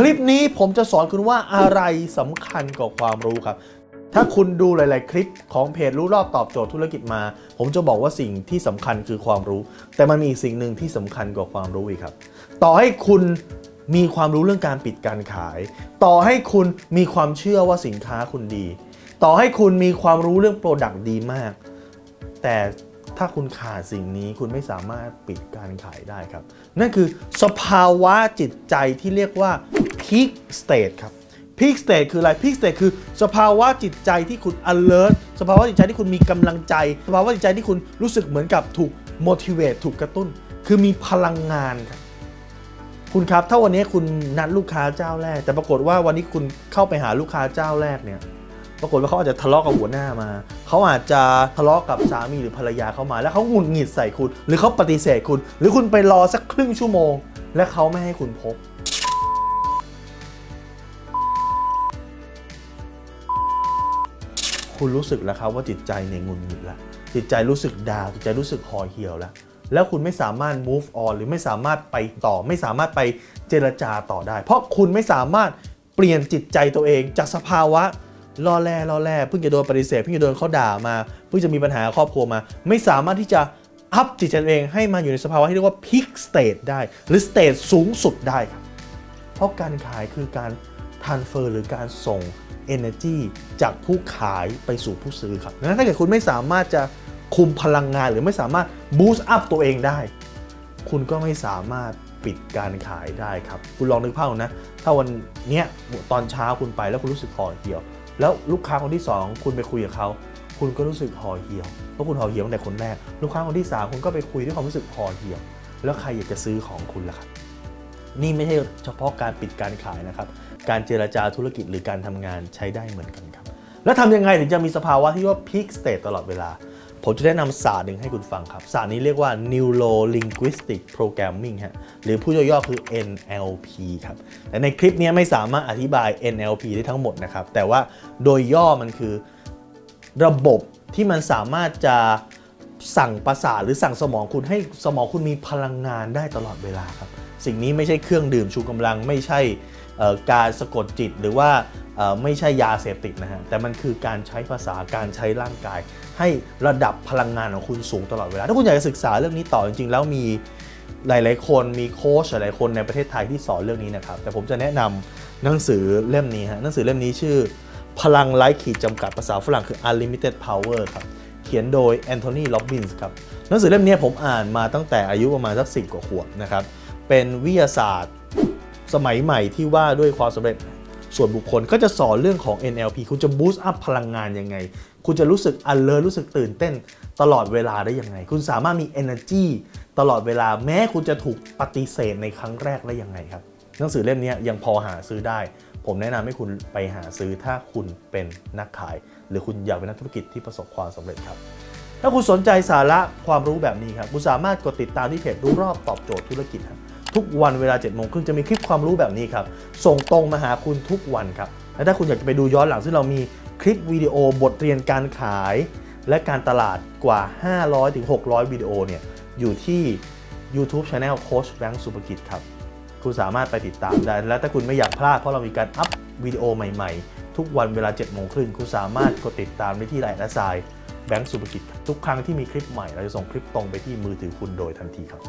คลิปนี้ผมจะสอนคุณว่าอะไรสำคัญกว่าความรู้ครับ ถ้าคุณดูหลาย ๆ คลิปของเพจรู้รอบตอบโจทย์ธุรกิจมา ผมจะบอกว่าสิ่งที่สำคัญคือความรู้ แต่มันมีสิ่งหนึ่งที่สำคัญกว่าความรู้อีกครับ ต่อให้คุณมีความรู้เรื่องการปิดการขาย ต่อให้คุณมีความเชื่อว่าสินค้าคุณดี ต่อให้คุณมีความรู้เรื่องโปรดักต์ดีมาก แต่ถ้าคุณขาดสิ่งนี้คุณไม่สามารถปิดการขายได้ครับ นั่นคือสภาวะจิตใจที่เรียกว่า peak state ครับ peak state คืออะไร peak state คือ สภาวะจิตใจที่คุณ alert สภาวะจิตใจที่คุณมีกำลังใจ สภาวะจิตใจที่คุณรู้สึกเหมือนกับถูก motivate ถูกกระตุ้น คือมีพลังงานครับคุณครับถ้าวันนี้คุณนัดลูกค้าเจ้าแรก แต่ปรากฏว่าวันนี้คุณเข้าไปหาลูกค้าเจ้าแรกเนี่ยปรากฏว่าเขาอาจจะทะเลาะกับหัวหน้ามา เขาอาจจะทะเลาะกับสามีหรือภรรยาเข้ามา แล้วเขาหงุดหงิดใส่คุณ หรือเขาปฏิเสธคุณ หรือคุณไปรอสักครึ่งชั่วโมง และเขาไม่ให้คุณพบ คุณรู้สึกแล้วครับว่าจิตใจเนี่ยงุนหงิดล้วจิตใจรู้สึกดาวจิตใจรู้สึกห่อเหี่ยวแล้ว แล้วคุณไม่สามารถ move on หรือไม่สามารถไปต่อ ไม่สามารถไปเจรจาต่อได้ เพราะคุณไม่สามารถเปลี่ยนจิตใจตัวเองจากสภาวะล่อแร่ล่อแร่เพิ่งจะโดนปฏิเสธเพิ่งจะโดนเขาด่ามาเพิ่งจะมีปัญหาครอบครัวมา ไม่สามารถที่จะอัพจิตใจตัวเองให้มาอยู่ในสภาวะที่เรียกว่า peak state ได้ หรือ state สูงสุดได้ครับเพราะการขายคือการ transfer หรือการส่ง energy จากผู้ขายไปสู่ผู้ซื้อครับดังนั้นถ้าเกิดคุณไม่สามารถจะคุมพลังงานหรือไม่สามารถ boost up ตัวเองได้ คุณก็ไม่สามารถปิดการขายได้ครับ คุณลองนึกภาพนะ ถ้าวันเนี้ยตอนเช้าคุณไปแล้วคุณรู้สึกห่อเหี่ยว แล้วลูกค้าคนที่ 2 คุณไปคุยกับเขาคุณก็รู้สึกห่อเหี่ยวเพราะคุณห่อเหี่ยวตั้งแต่คนแรก ลูกค้าคนที่ 3 คุณก็ไปคุยด้วยความรู้สึกห่อเหี่ยว แล้วใครอยากจะซื้อของคุณล่ะครับ นี่ไม่ใช่เฉพาะการปิดการขายนะครับ การเจรจาธุรกิจหรือการทำงานใช้ได้เหมือนกันครับ แล้วทำยังไงถึงจะมีสภาวะที่ว่า peak state ตลอดเวลา ผมจะแนะนำศาสตร์หนึ่งให้คุณฟังครับ ศาสตร์นี้เรียกว่า neuro linguistic programming ฮะ หรือผู้ย่อๆคือ NLP ครับ แต่ในคลิปนี้ไม่สามารถอธิบาย NLP ได้ทั้งหมดนะครับ แต่ว่าโดยย่อมันคือระบบที่มันสามารถจะสั่งประสาทหรือสั่งสมองคุณให้สมองคุณมีพลังงานได้ตลอดเวลาครับ สิ่งนี้ไม่ใช่เครื่องดื่มชูกำลัง ไม่ใช่การสะกดจิตหรือว่าไม่ใช่ยาเสพติดนะฮะแต่มันคือการใช้ภาษาการใช้ร่างกาย ให้ระดับพลังงานของคุณสูงตลอดเวลาถ้าคุณอยากจะศึกษาเรื่องนี้ต่อจริงๆ แล้วมีหลายๆ คนมีโค้ชหลายคนในประเทศไทยที่สอนเรื่องนี้นะครับ แต่ผมจะแนะนำหนังสือเล่มนี้ฮะหนังสือเล่มนี้ชื่อ พลังไร้ขีดจำกัดภาษาฝรั่งคือ unlimited power ครับเขียนโดยแอนโทนี โรบบินส์ครับหนังสือเล่มนี้ผมอ่านมาตั้งแต่อายุประมาณสักสิบกว่าขวบนะครับ เป็นวิทยาศาสตร์ สมัยใหม่ที่ว่าด้วยความสำเร็จส่วนบุคคลก็จะสอนเรื่องของ NLP คุณจะ boost up พลังงานยังไง คุณจะรู้สึก alert รู้สึกตื่นเต้น ตลอดเวลาได้ยังไง คุณสามารถมี energy ตลอดเวลาแม้คุณจะถูกปฏิเสธในครั้งแรกได้ยังไงครับ หนังสือเล่มนี้ยังพอหาซื้อได้ ผมแนะนำให้คุณไปหาซื้อถ้าคุณเป็นนักขาย หรือคุณอยากเป็นนักธุรกิจที่ประสบความสำเร็จครับ ถ้าคุณสนใจสาระความรู้แบบนี้ครับคุณสามารถกดติดตามที่เพจรู้รอบตอบโจทย์ธุรกิจครับ ทุกวันเวลา7จ็ดโมงครึ่งจะมีคลิปความรู้แบบนี้ครับ ส่งตรงมาหาคุณทุกวันครับ และถ้าคุณอยากจะไปดูย้อนหลังซึ่งเรามีคลิปวิดีโอบทเรียนการขาย และการตลาดกว่า 500-600 วิดีโอเนี่ยอยู่ที่ YouTube Channel โค้ชแบงค์สุภกิจครับ คุณสามารถไปติดตามได้ และถ้าคุณไม่อยากพลาดเพราะเรามีการอัพวิดีโอใหม่ๆ ทุกวันเวลา7โมงครึ่งคุณสามารถกดติดตามได้ที่ไลน์และทรายแบงค์สุภกิจทุกครั้งที่มีคลิปใหม่เราจะส่งคลิปตรงไปที่มือถือคุณโดยทันทีครับ